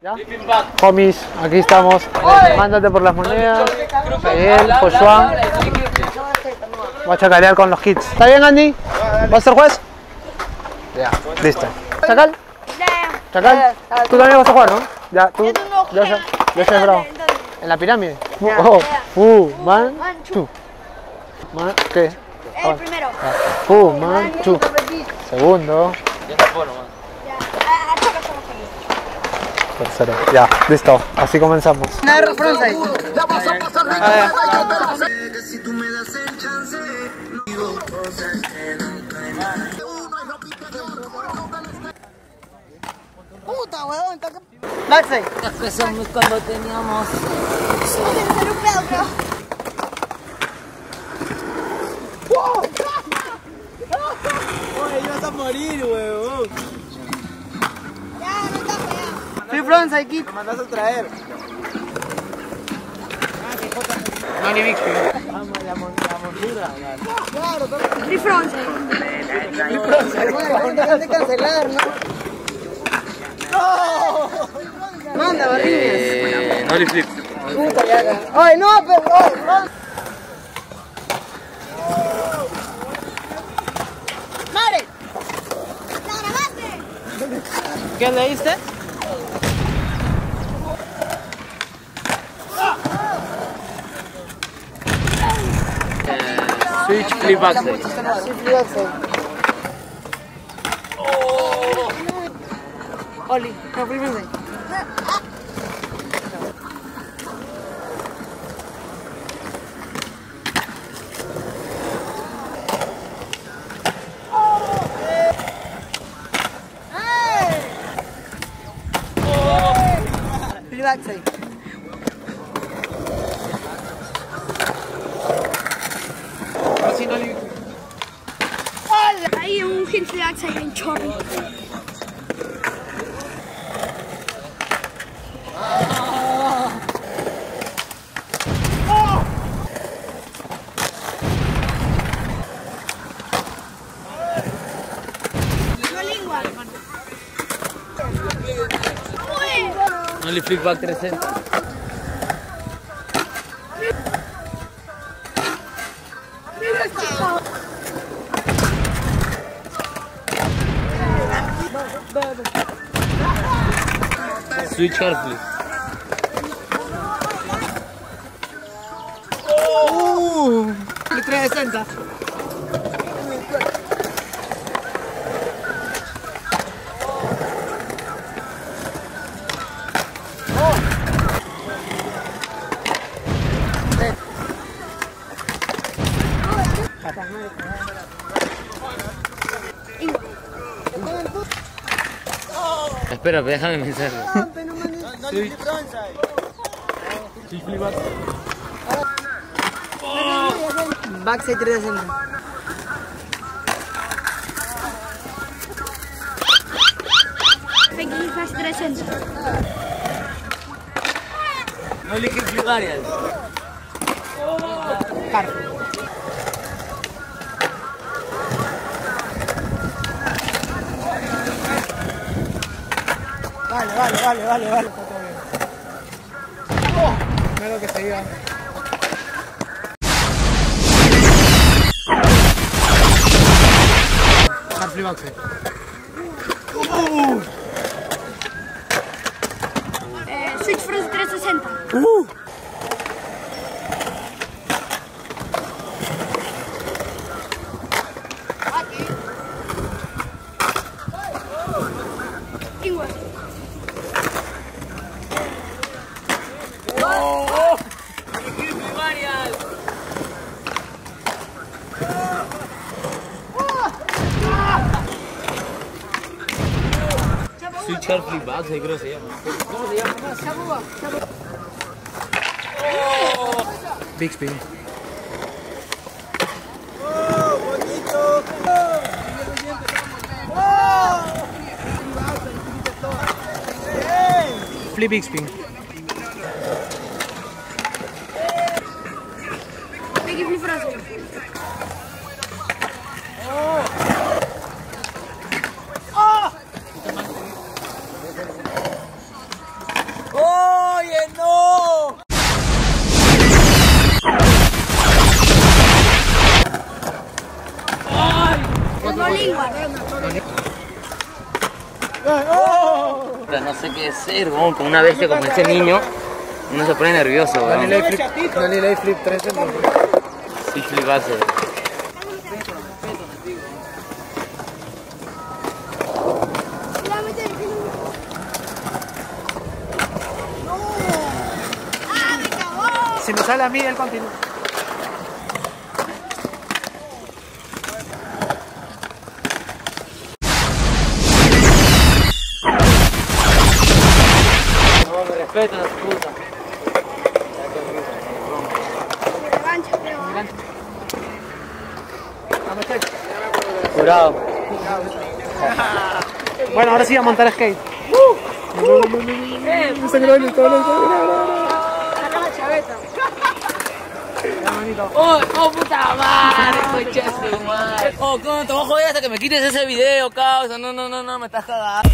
¿Ya? Homies, aquí estamos. Mándate por las monedas. Miguel, Joshua. Voy a chacalear con los kits. ¿Está bien, Andy? ¿Vas a ser juez? Ya, listo. ¿Chacal? ¿Chacal? Tú también vas a jugar, ¿no? Ya, tú. Ya, ya, ya estás bravo. ¿En la pirámide? Oh, uh, man, chu. Man, ¿qué? El primero. Uh, man, chu. Segundo. Tercero. Ya, listo. Así comenzamos. Puta, weón. Maxi, Empezamos cuando teníamos. Oye, ibas a morir, huevón. Ya, no está feo. Free frontside kit. Lo mandas a traer. No ni Bixby. Free fronts. Déjate de cancelar, ¿no? ¡No! Manda, barrines. No le flip. Puta, ya. ¡Ay, no, pero! ¿La? ¿Qué leíste? Switch flip backside. Sí, free frontside. Oli, no, free No le flip back 360. Switch hard flip. Uh, 360. Espera, déjame mensaje. Backside 360. Pequeño fast 360. No le flip varias. Vale, vale, vale, vale, vale. Está todo bien. Oh, mira lo que se iba. Hard flip backside. Eh, switch front 360. Lingua. Switch hard flip backside creo que se llama. Bixby. Flip Bixby. Pequeño No sé qué hacer, bon, como una bestia como ese niño, uno se pone nervioso. Dale light flip, dale light flip, tres segundos. Sí, flipase. Si me sale a mí, él continúa. respeto a puta. Curado. bueno, ahora sí a montar skate. Oh, oh, puta madre. Oh, ¿cómo te voy a joder hasta que me quites ese video, causa? No, no, no, no, me estás cagando.